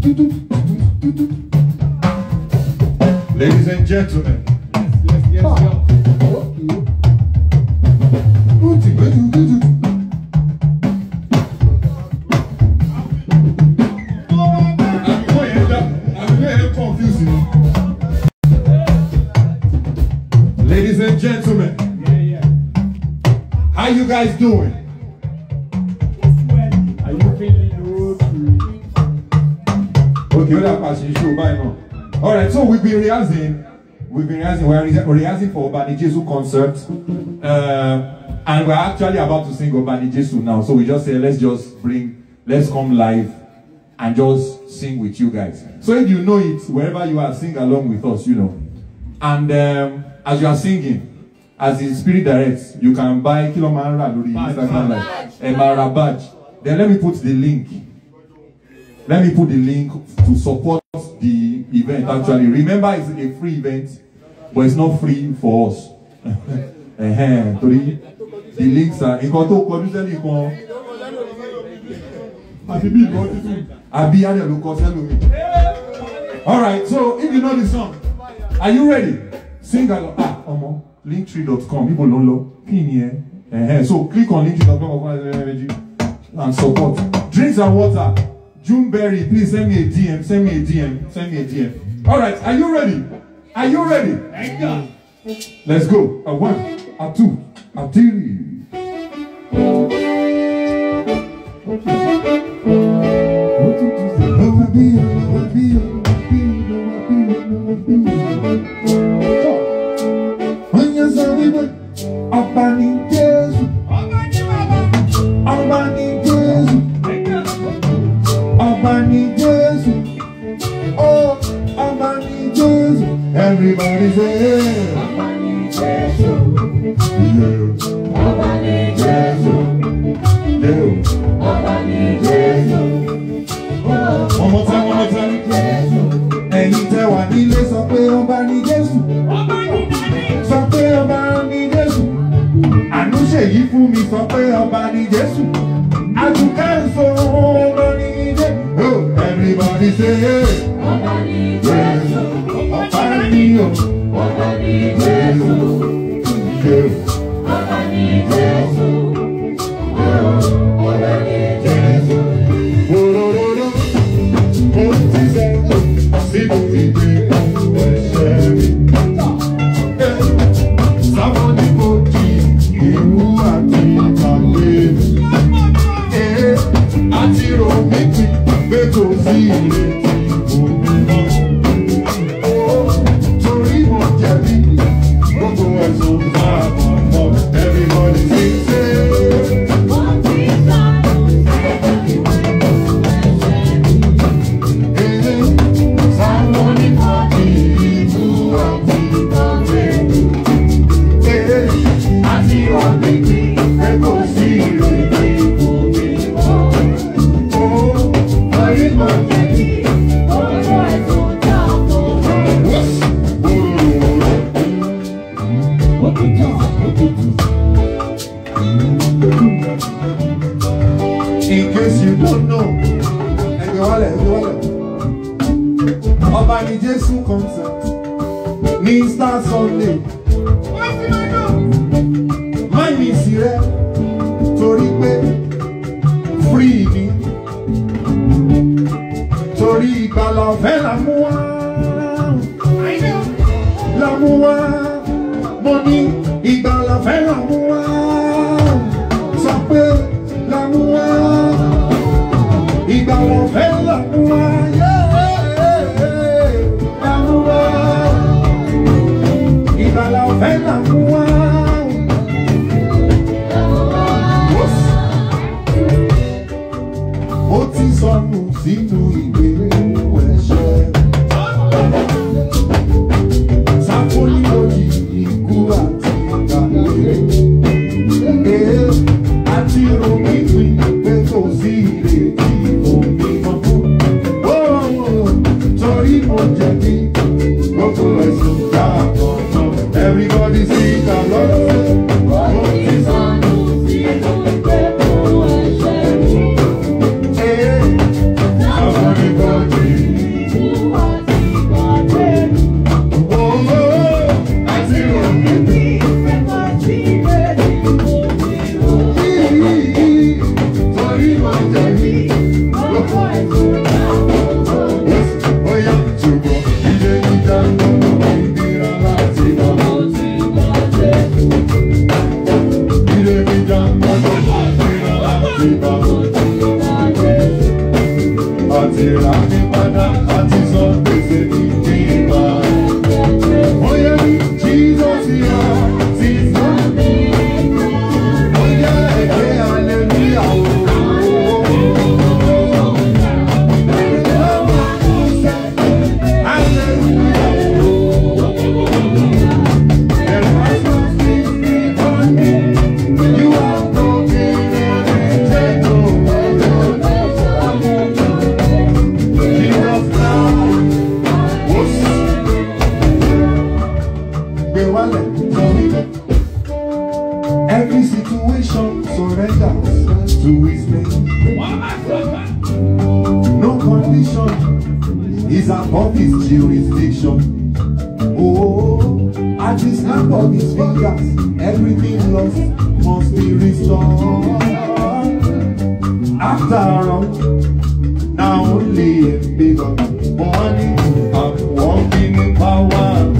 Ladies and gentlemen. Yes, yes, yes, yo. Ladies and gentlemen, yeah, yeah. how you guys doing? the other part ṣe show báyìí náà alright so we've been rehearsing We've been rehearsing we are rehearsing for Obanijesu concert uh, and we're actually about to sing Obanijesu now so we just say let's just bring let's come live and just sing with you guys so if you know it wherever you are sing along with us you know and um, as you are singing as the spirit directs you can buy kilo máa ń instagram live ẹ máa badge then let me put the link let me put the link to support the event actually. Remember, it's a free event, but it's not free for us. Torí the links are nǹkan tó kọjú sẹ́lì kan. Àti bí ìbọn títún. Àbí Adé ló kọ sẹ́lò mi. Alright, so if you know the song, are you ready? Sing along. Ah, ọmọ linktree.com ibo ló ń lọ kí ni ẹ? So click on linktree.com and support. Drinks and water. Juneberry, please send me a DM. Send me a DM. Send me a DM. All right, are you ready? Are you ready? Thank God. Let's go. A one, a two, a three. everybody say. Ọba ni Jésù. Ọba ni Jésù. Ọba ni Jésù. Ọmọ tẹ ọmọ tẹ. Ẹ̀yin tẹ wà nílé sọ pé ọba ni Jésù. Sọ pé ọba ni Jésù. Àánú ṣèyí fún mi sọ pé ọba ni Jésù. Àdùkẹ́ ń so ọba ni Jésù. Everybody say. Ọba ni Jésù. mío. Ọmọ mi Jésù, In case you don't know, ẹ̀yìn ọ̀lẹ̀ ọ̀lẹ̀. Ọba ni Jésù concert ní Star Sunday. Máìní ìsirẹ́ torí pé free ni torí ìgbàlà ọ̀fẹ́ la mú wá. La mú wá, mo ní ìgbàlà ọ̀fẹ́ la mú Hey. Every situation surrenders to his name. No condition is above his jurisdiction. Oh, at the snap of his fingers, everything lost must be restored. After all, now only a bigger morning, I'm walking in power.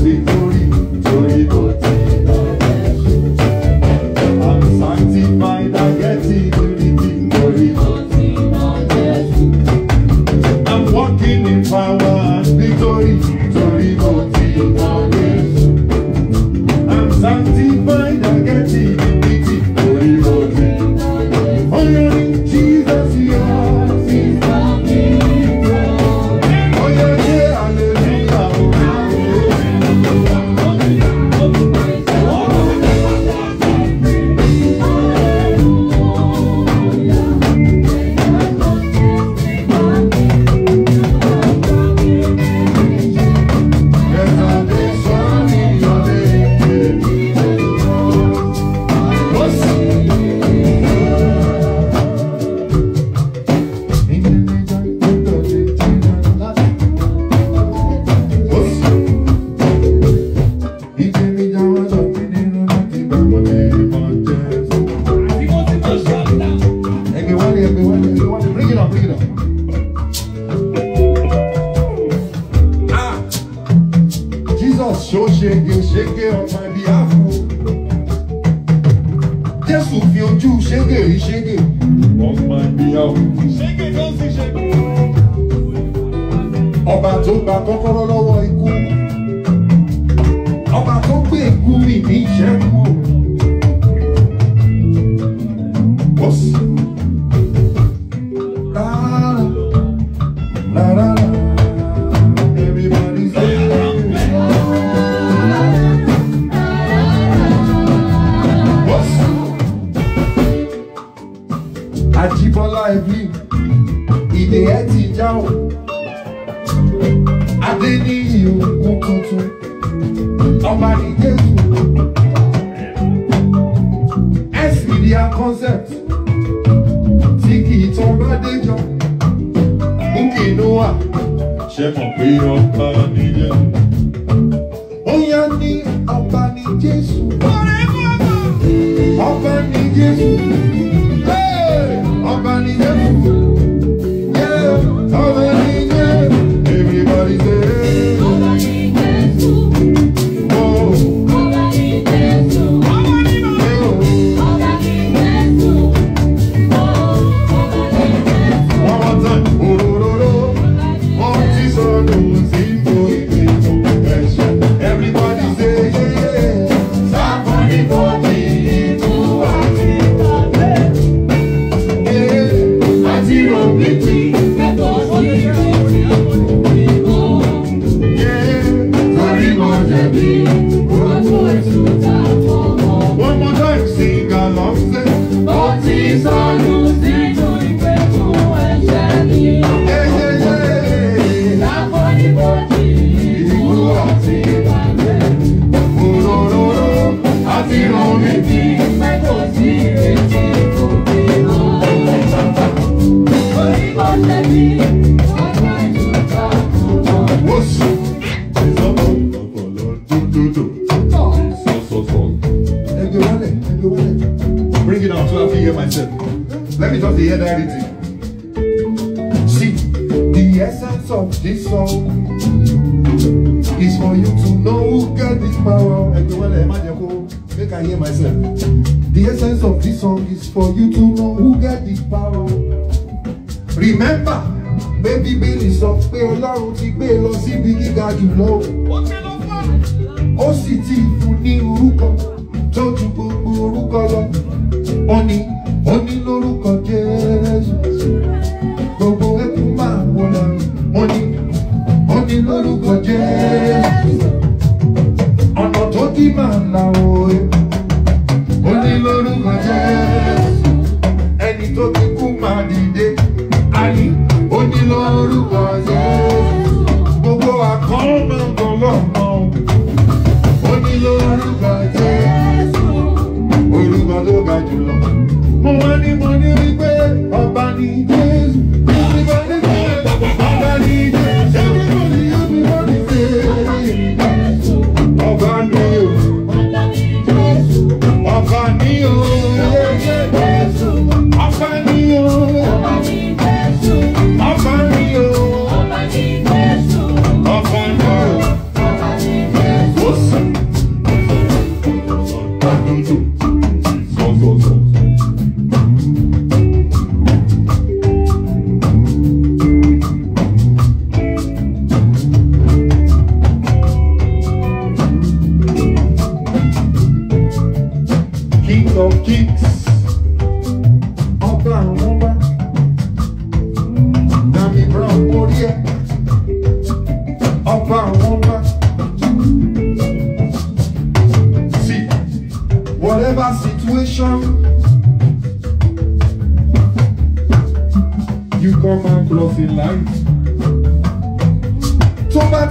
concept tí kì í tán bá déjà Múkìnúwà ṣe mọ̀ pé ọba nìyẹn. Ó yá ní ọba ní Jésù. Ọba ní Jésù. Ọba ní Jésù. I hear myself. The essence of this song is for you to know who get the power. Remember, baby Billy sọ pé Ọlọ́run ti gbé e lọ síbi gíga jùlọ. Ó sì ti fún ní orúkọ tó ju gbogbo orúkọ lọ. Ó ní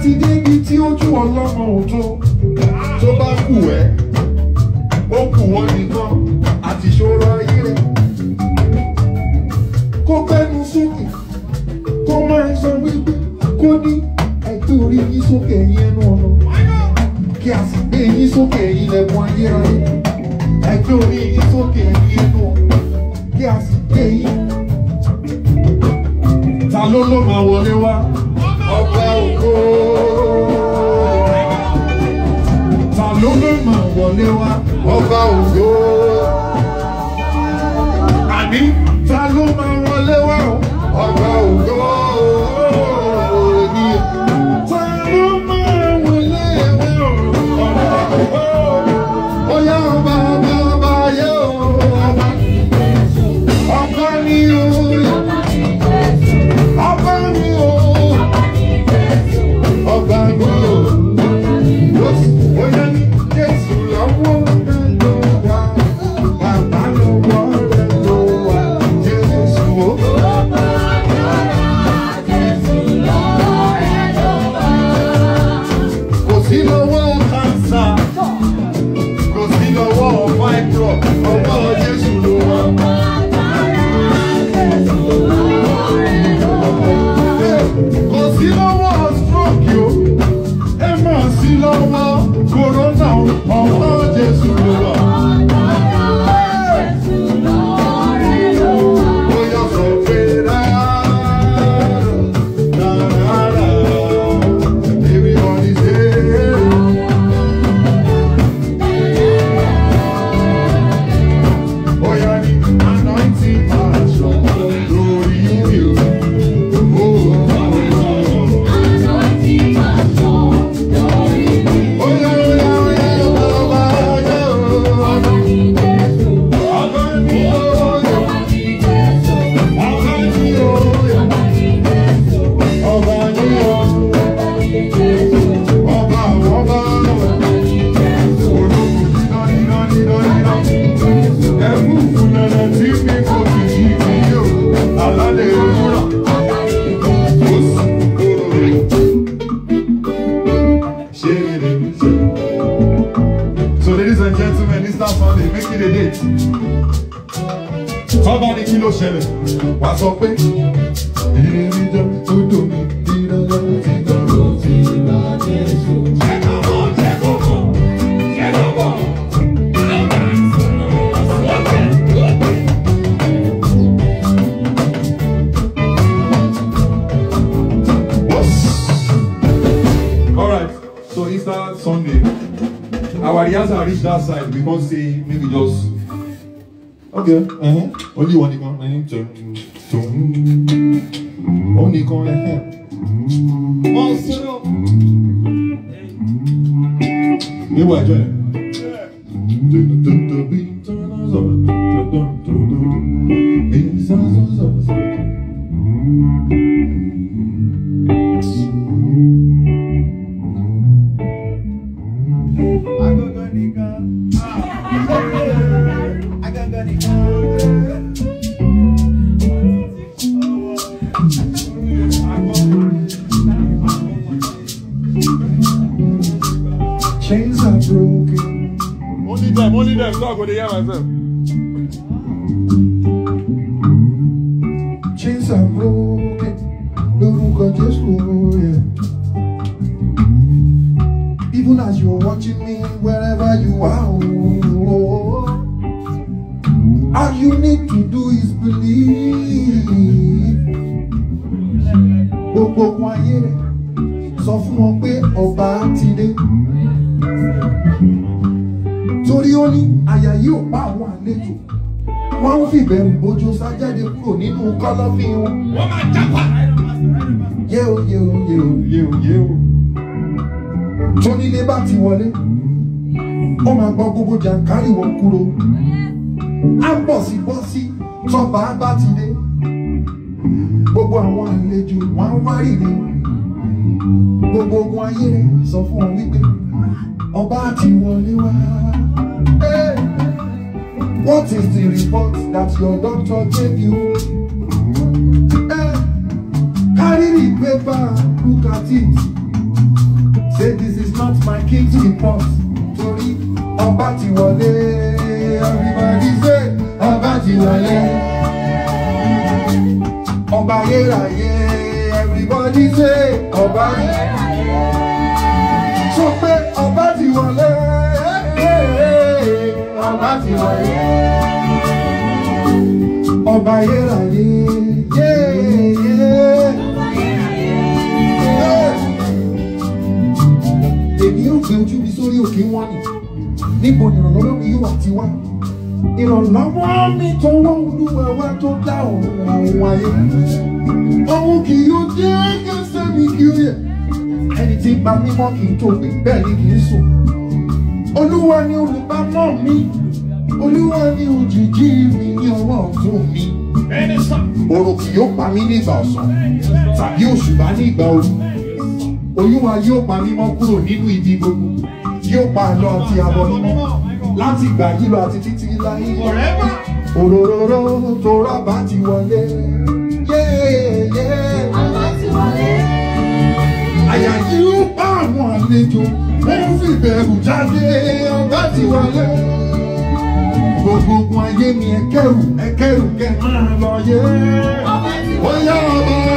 ti débi tí ojú ọlọ́mọ ọ̀tún tó bá kù ẹ́ ó kù wọ́n nìkan àti ìṣòro ayé rẹ̀ kó gbẹ́nu sókè kó máa ń sọ wípé kó ní ẹ̀tọ́ orí yín sókè ẹ̀yìn ẹnu ọ̀nà kí a sì gbé yín sókè ẹ̀yìn lẹ́kùn ayérayé ẹ̀tọ́ orí yín sókè ẹ̀yìn ẹnu ọ̀nà kí a sì gbé yín ta ló ló máa wọlé wá ọba ògo. Ta ló lè máa wọlé wá ọba ògo? Àní ta ló máa wọlé wá ọba ògo? tọ́ba ni kí ló ṣẹlẹ̀ wàá sọ pé ìrìnàjò tó dùn mí ìrọ̀lọ́ ti dọ̀rọ̀ sí ìbàjẹ́ ìṣó. jẹ́kọ̀ọ́ jẹ́kọ̀ọ́ jẹ́kọ̀ọ́. Easter Sunday, our rehearsal reached that side We must see. 그러게. 에? 어디 원이가? 에? 저, 음. them talk what they am myself. kọ̀lọ̀fín o. wọ́n máa jápa. yéo yéo yéo yéo yéo. tónílé bá ti wọlé ó máa gbọ́ gbogbo jàǹkárì wọn kúrò á bọ̀ sí bọ́ sí tọ́ba bá ti dé gbogbo àwọn àlejò wọn wá rìnrìn gbogbo ogun ayé rẹ sọ fún wọn wípé ọba ti wọlé wá. What is the report that your doctor gave you? ever look at it say this is not my king's report torí Abati wale. everybody say Abati wale. wọlé ọba everybody say ọba sọ pé ọba ti wọlé ọba ti wọlé kí wọ́n nì níbo ìrànlọ́wọ́ mi yóò ti wá ìrànlọ́wọ́ mi tó wá olúwa wá tó dá òun àwọn ayé òun kì yóò dé kẹsẹ̀ mi kí ó yẹ ẹni tí ń pa mímọ́ kì í tóbi bẹ́ẹ̀ ni kì í sùn olúwa ni olùpamọ́ mi olúwa ni òjìji mi ní ọwọ́ ọ̀tún mi òrò kì yóò pa mí ní ìgbà ọ̀sán tàbí òṣùbà ní ìgbà ooru olúwa yóò pa mímọ́ kúrò nínú ibi gbogbo tí ó pa àlọ́ àti àbọ̀ nínú láti ìgbà yìí lọ àti títí láyé. òróró tó rábà ti wọlé. àbá ti wọlé. àyà yìí ó bá àwọn àlejò wọ́n fi bẹ̀rù jáde ọba ti wọlé. gbogbo ayé mi ẹ kẹ́rù ẹ kẹ́rù kẹ́ máa lọ yé. ọba ti wọlé.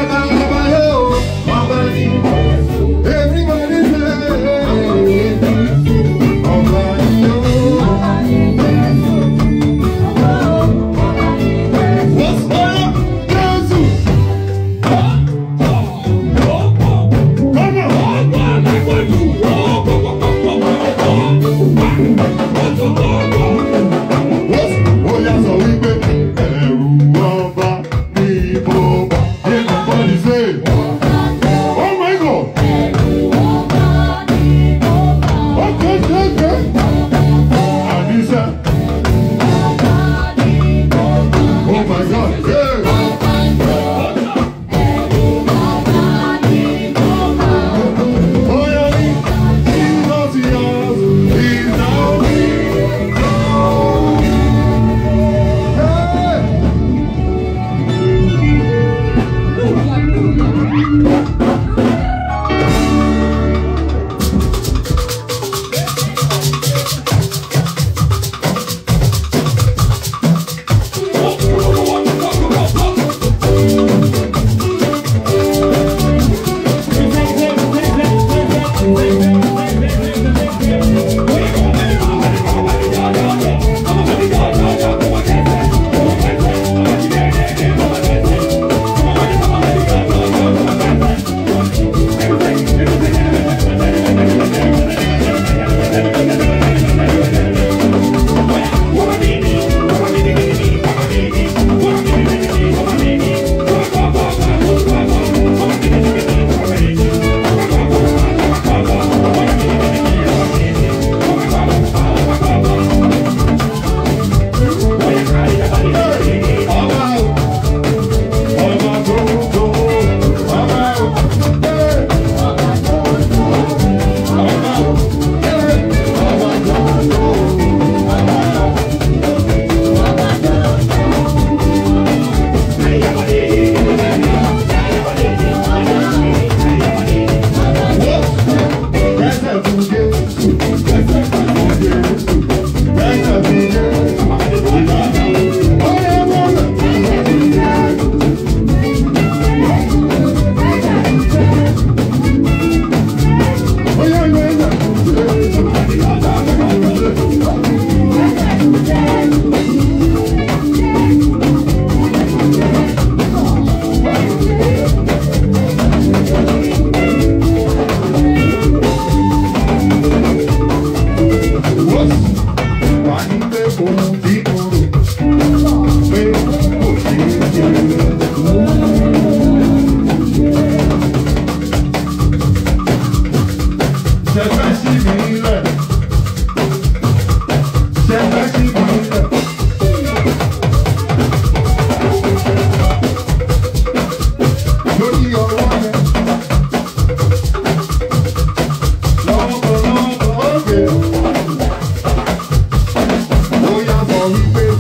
all the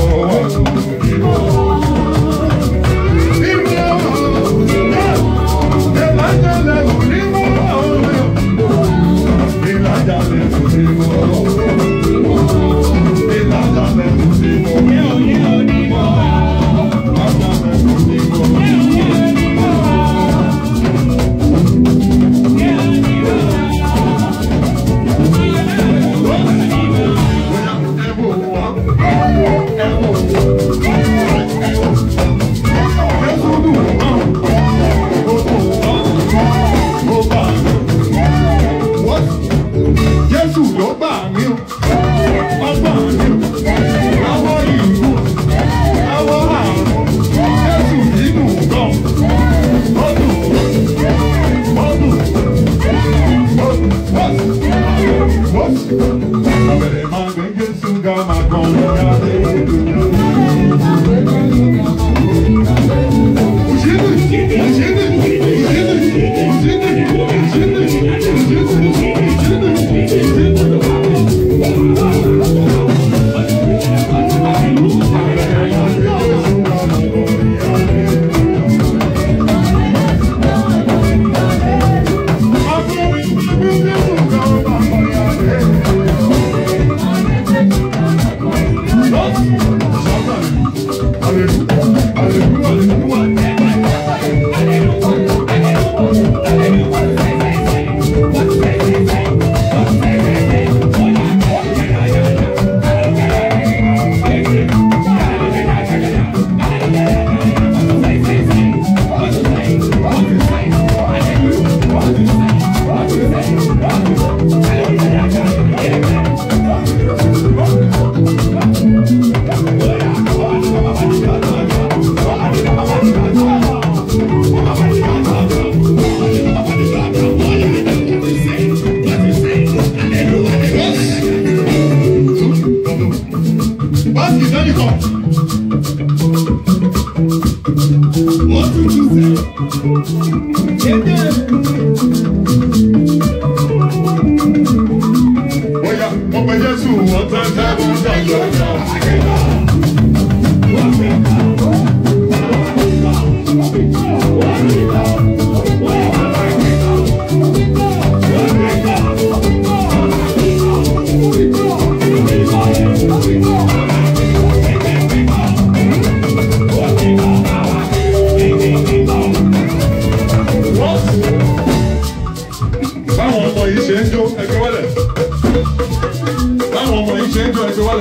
oh. Cantando, cantando, cantando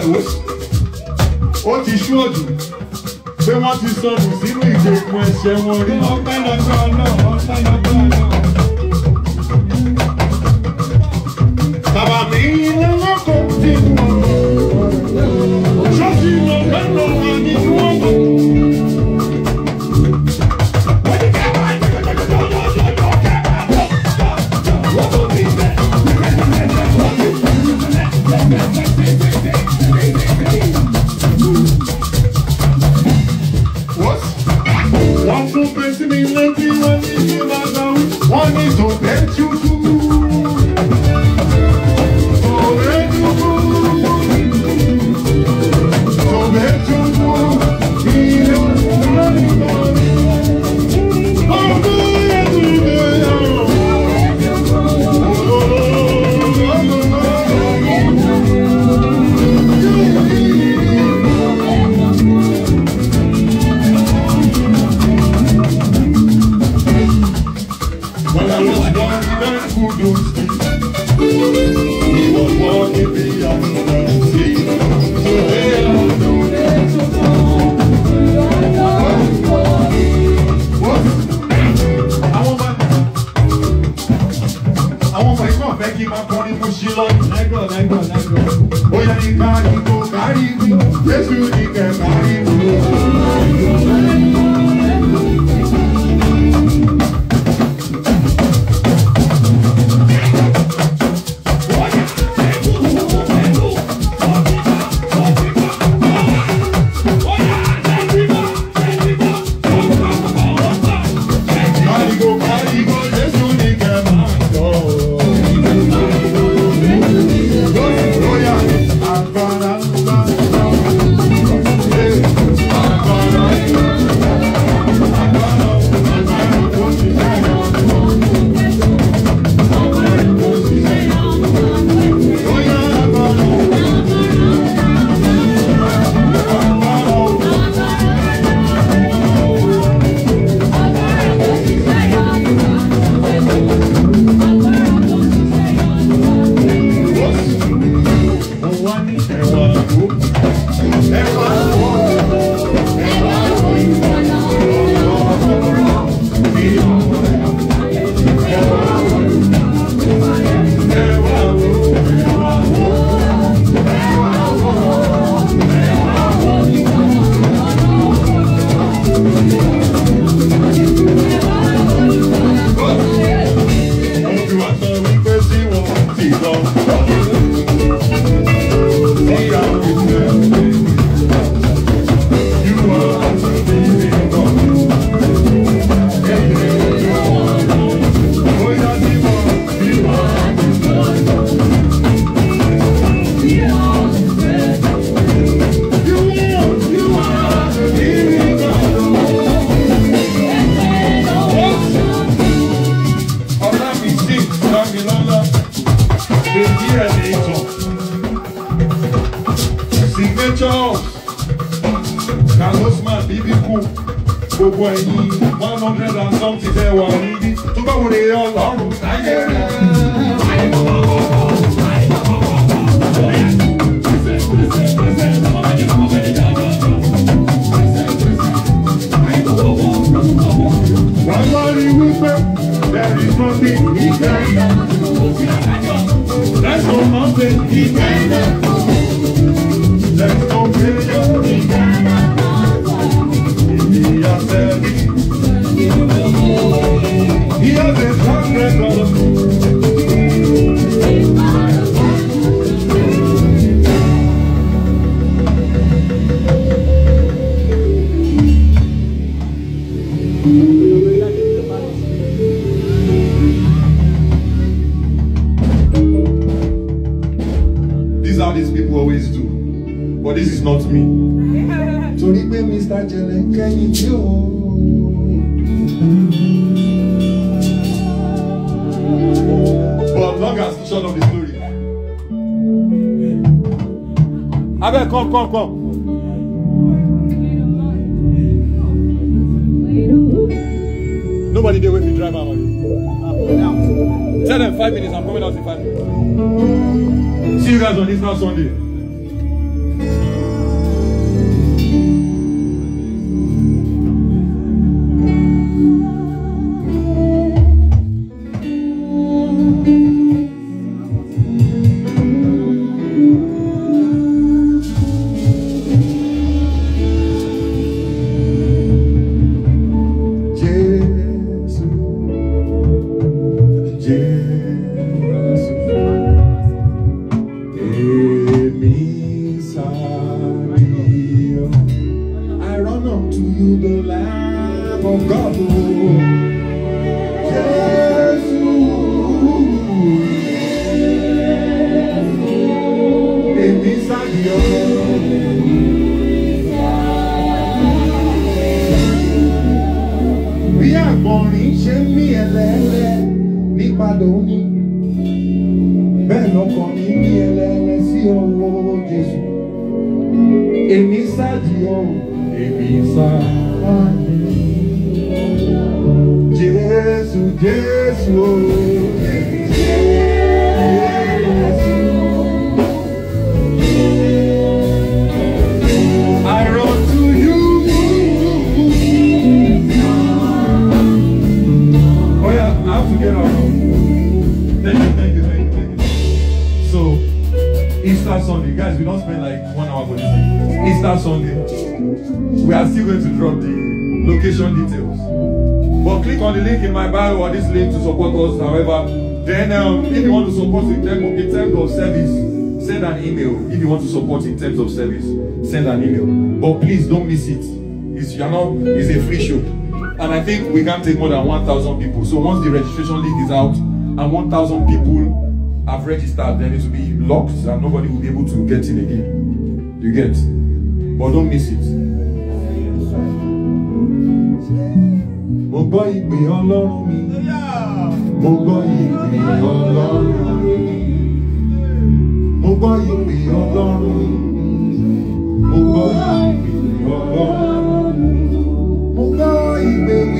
wò ó ti ṣú òdù pé wọ́n ti sọnù sínú ìgbèkùn ẹ̀ṣẹ̀ wọn rí. ọpẹ́ lọ́gbọ́n náà ọpẹ́ always do but this is not me. torí pé Mr. jẹlẹnkẹ ni mí o. but long as the shut up the story. come come come. Nobody there with me, drive out. Tell them five minutes, I'm coming out in five minutes. See you guys on Easter Sunday. support in terms of service, send an email. But please don't miss it. It's, you're not, it's a free show. And I think we can take more than 1,000 people. So once the registration link is out and 1,000 people have registered, then it will be locked and nobody will be able to get in again. You get? But don't miss it. mo mo gbọ́ ìpè ọlọ́run mo gbọ́ ìpè ọlọ́run mo gbọ́ ìpè ọlọ́run.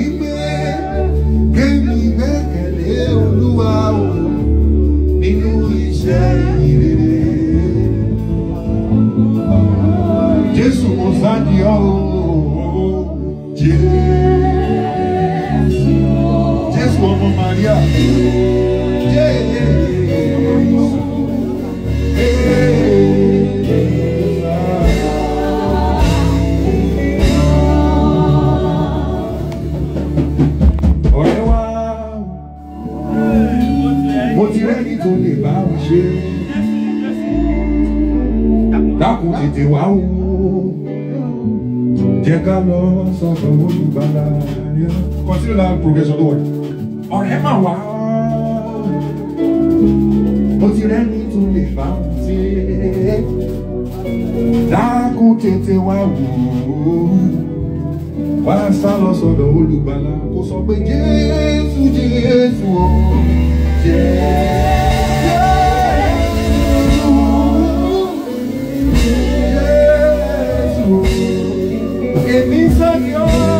ìwà wo jẹ́ ká lọ sọ́dọ̀ olùbàdà continue that progression lord. ọ̀rẹ́ mà wá. mo ti rẹ́ni tó lè bá wọn ṣe é. dákun tètè wá wò ó. wá sá lọ sọ́dọ̀ olùbàdà kó sọ pé jésù jésù mi Señor.